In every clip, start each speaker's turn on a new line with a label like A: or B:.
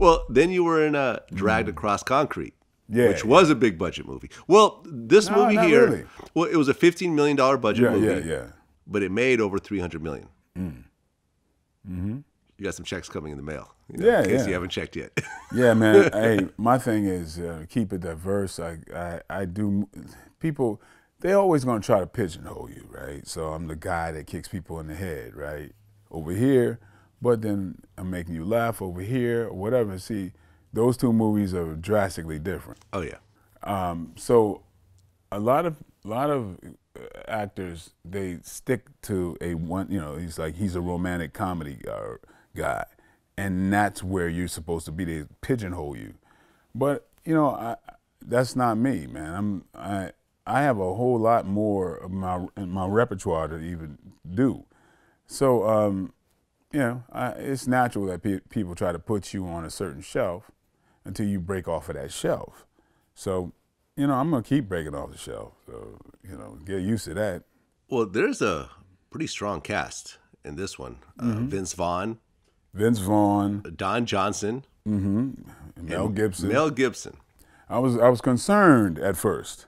A: Well, then you were in a Dragged Across Concrete,
B: Yeah,
A: which
B: yeah.
A: was a big budget movie. Well, this
B: No,
A: movie here,
B: really.
A: well, it was a fifteen million dollar budget
B: Yeah,
A: movie,
B: yeah, yeah.
A: but it made over three hundred million.
B: Mm. Mm-hmm.
A: You got some checks coming in the mail. You know,
B: Yeah,
A: in case
B: yeah.
A: you haven't checked yet.
B: Yeah, man. hey, my thing is uh, keep it diverse. I, I, I do. People, they always gonna try to pigeonhole you, right? So I'm the guy that kicks people in the head, right? Over here, but then I'm making you laugh over here or whatever. See, those two movies are drastically different.
A: oh yeah.
B: Um, so a lot of a lot of uh, actors they stick to a one. You know, he's like he's a romantic comedy uh, guy, and that's where you're supposed to be. They pigeonhole you, but you know I, that's not me, man. I'm I I have a whole lot more of my in my repertoire to even do. So um, you know, I, it's natural that pe- people try to put you on a certain shelf until you break off of that shelf. So, you know, I'm gonna keep breaking off the shelf. So, you know, get used to that.
A: Well, there's a pretty strong cast in this one. Uh,
B: Mm-hmm.
A: Vince Vaughn,
B: Vince Vaughn,
A: Don Johnson,
B: Mel Gibson.
A: Mel Gibson.
B: I was I was concerned at first.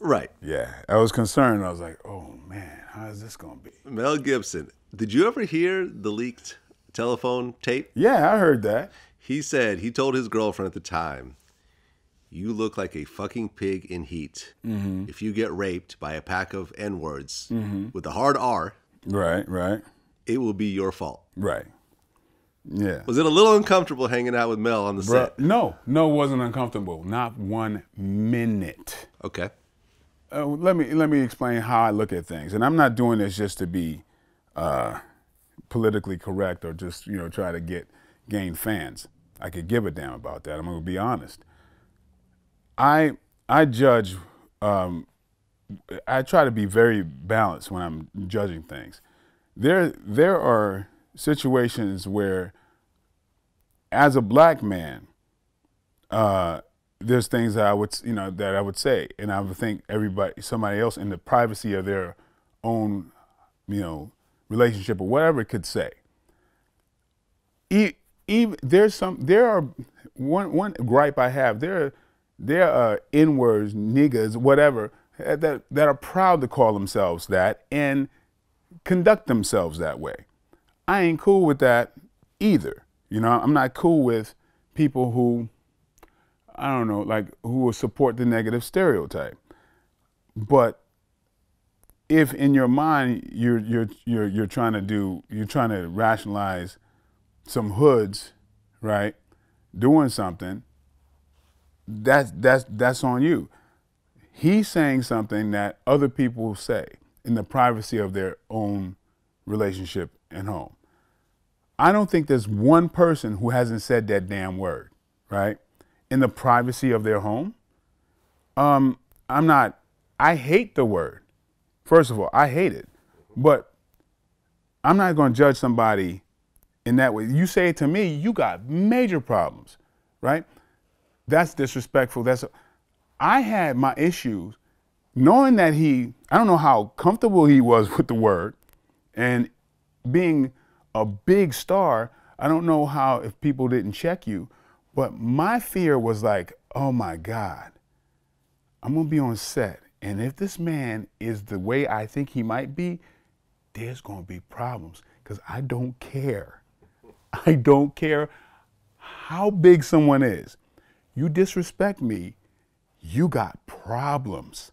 A: Right.
B: Yeah, I was concerned. I was like, oh man, how is this gonna be?
A: Mel Gibson. Did you ever hear the leaked telephone tape?
B: Yeah, I heard that.
A: He said he told his girlfriend at the time, "You look like a fucking pig in heat.
B: Mm-hmm.
A: If you get raped by a pack of n words with a hard R,
B: Right, right,
A: it will be your fault."
B: right. Yeah.
A: Was it a little uncomfortable hanging out with Mel on the
B: Bruh,
A: set?
B: no, no, it wasn't uncomfortable. Not one minute.
A: Okay.
B: uh, let me let me explain how I look at things, and I'm not doing this just to be uh, politically correct or just you know try to get gain fans. I could give a damn about that. I'm to be honest. I I judge. Um, I try to be very balanced when I'm judging things. There there are situations where, as a black man, uh, there's things that I would you know that I would say, and I would think everybody, somebody else, in the privacy of their own, you know, relationship or whatever it could say. Even there's some there are one one gripe I have there there are n words niggas whatever uh, that that are proud to call themselves that and conduct themselves that way. I ain't cool with that either. You know, I'm not cool with people who I don't know, like who will support the negative stereotype. But if in your mind you're you're you're you're trying to do you're trying to rationalize some hoods, right, doing something, that's that's that's on you. He's saying something that other people say in the privacy of their own relationship and home. I don't think there's one person who hasn't said that damn word, right? In the privacy of their home. Um, I'm not, I hate the word. First of all, I hate it. But I'm not going to judge somebody in that way. You say it to me, you got major problems, right? That's disrespectful. That's, I had my issues knowing that he, I don't know how comfortable he was with the word and being a big star, I don't know how if people didn't check you, but my fear was like, oh my God, I'm gonna be on set, and if this man is the way I think he might be, there's gonna be problems because I don't care. I don't care how big someone is. You disrespect me, you got problems.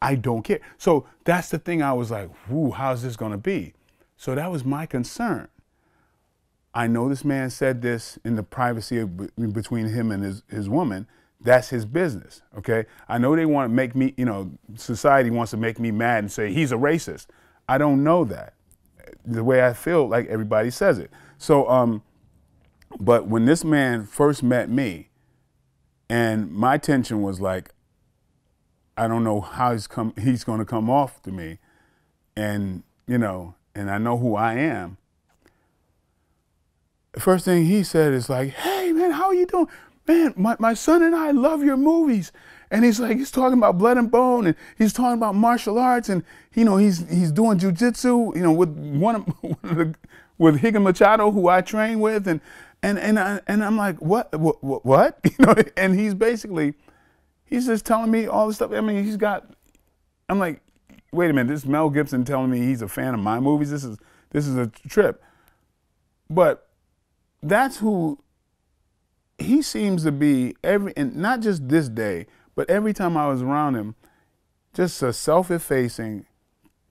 B: I don't care. So that's the thing I was like, whoo, how's this gonna be? So that was my concern. I know this man said this in the privacy of between him and his, his woman. That's his business, okay? I know they want to make me, you know, society wants to make me mad and say he's a racist. I don't know that. The way I feel like everybody says it. So, um, but when this man first met me, and my tension was like, I don't know how he's come he's gonna come off to me. And, you know, and I know who I am. The first thing he said is like, hey man, how are you doing? Man, my, my son and I love your movies. And he's like, he's talking about blood and bone and he's talking about martial arts and you know, he's he's doing jujitsu, you know, with one of, one of the with Rigan Machado, who I train with, and And and I, and I'm like, what, what, what? You know, and he's basically, he's just telling me all this stuff. I mean, he's got. I'm like, wait a minute, this is Mel Gibson telling me he's a fan of my movies. This is this is a trip. But that's who he seems to be every and not just this day, but every time I was around him, just a self-effacing,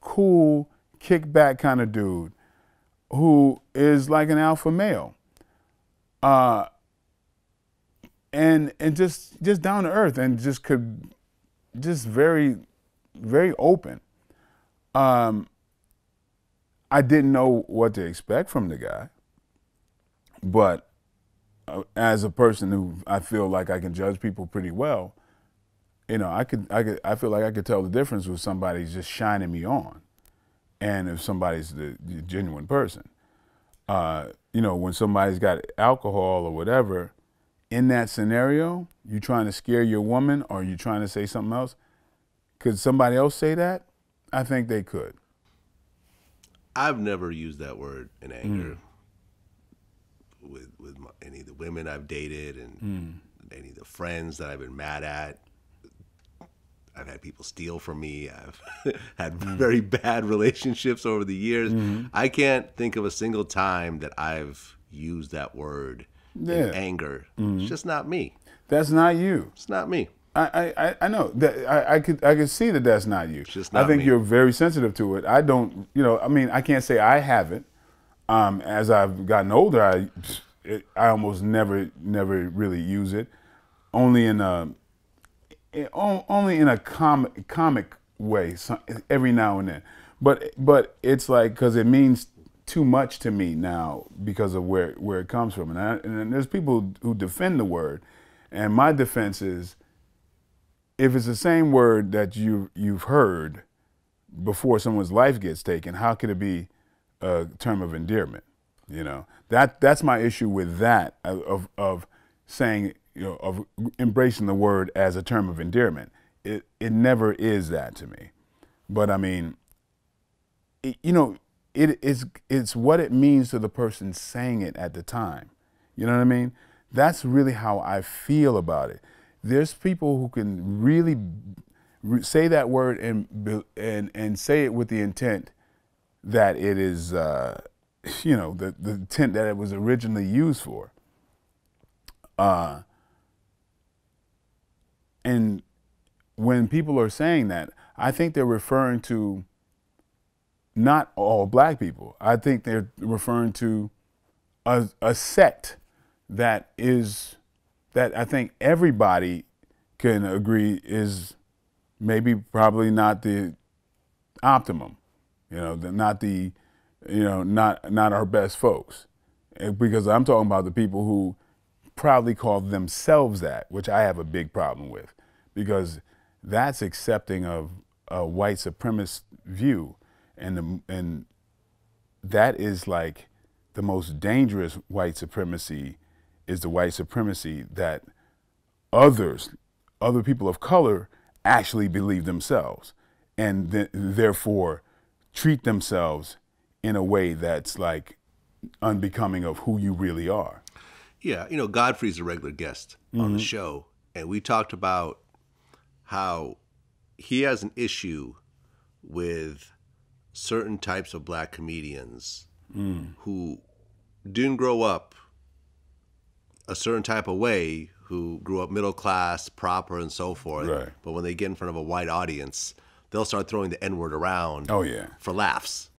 B: cool, kickback kind of dude who is like an alpha male. Uh and and just just down to earth and just could just very very open. Um I didn't know what to expect from the guy. But as a person who I feel like I can judge people pretty well, you know, I could, I could, I feel like I could tell the difference with somebody's just shining me on, and if somebody's the, the genuine person. Uh, you know, when somebody's got alcohol or whatever, in that scenario, you trying to scare your woman or you trying to say something else. Could somebody else say that? I think they could.
A: I've never used that word in anger. Mm with with my, any of the women I've dated and mm. any of the friends that I've been mad at. I've had people steal from me. I've had mm. very bad relationships over the years. Mm-hmm. I can't think of a single time that I've used that word yeah. in anger. Mm-hmm. It's just not me.
B: That's not you.
A: It's not me.
B: I, I, I know that I, I could I could see that that's not you.
A: Not I
B: think
A: me.
B: you're very sensitive to it. I don't, you know, I mean, I can't say I haven't. Um, as I've gotten older, I it, I almost never never really use it. Only in a only in a comic comic way every now and then. But but it's like because it means too much to me now because of where where it comes from. And, I, and there's people who defend the word, and my defense is if it's the same word that you you've heard before someone's life gets taken, how could it be a term of endearment? You know that that's my issue with that uh, of of saying you know of embracing the word as a term of endearment. It it never is that to me, but I mean, it, you know, it is it's what it means to the person saying it at the time. You know what I mean? That's really how I feel about it. There's people who can really say that word and and and say it with the intent that it is. Uh, you know, the, the tent that it was originally used for. Uh, and when people are saying that, I think they're referring to not all black people. I think they're referring to a, a sect that is, that I think everybody can agree is maybe probably not the optimum, you know, the, not the you know, not not our best folks, because I'm talking about the people who proudly call themselves that, which I have a big problem with, because that's accepting of a white supremacist view, and the, and that is like the most dangerous white supremacy is the white supremacy that others, other people of color, actually believe themselves, and th- therefore treat themselves in a way that's like unbecoming of who you really are.
A: Yeah, you know, Godfrey's a regular guest mm-hmm. on the mm-hmm. show, and we talked about how he has an issue with certain types of black comedians mm. who didn't grow up a certain type of way, who grew up middle class, proper, and so forth.
B: Right.
A: But when they get in front of a white audience, they'll start throwing the N word around.
B: Oh yeah,
A: for laughs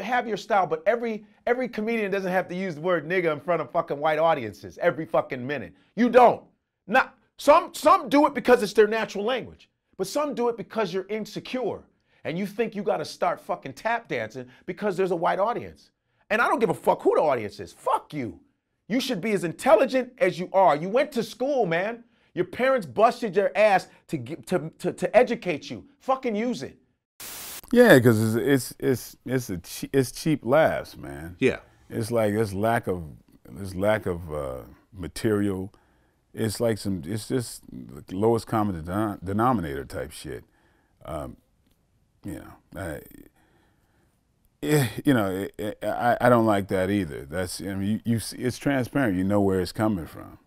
C: have your style, but every every comedian doesn't have to use the word nigga in front of fucking white audiences every fucking minute. You don't. Not some some do it because it's their natural language, but some do it because you're insecure and you think you got to start fucking tap dancing because there's a white audience. And I don't give a fuck who the audience is. Fuck you. You should be as intelligent as you are. You went to school, man. Your parents busted your ass to, to, to, to educate you. Fucking use it.
B: Yeah, because it's it's it's it's, a it's cheap laughs, man.
A: Yeah,
B: it's like this lack of this lack of uh, material. It's like some. It's just the lowest common denominator type shit. Um, you know, I, eh, you know, eh, eh, I, I don't like that either. That's I mean, you, you see- it's transparent. You know where it's coming from.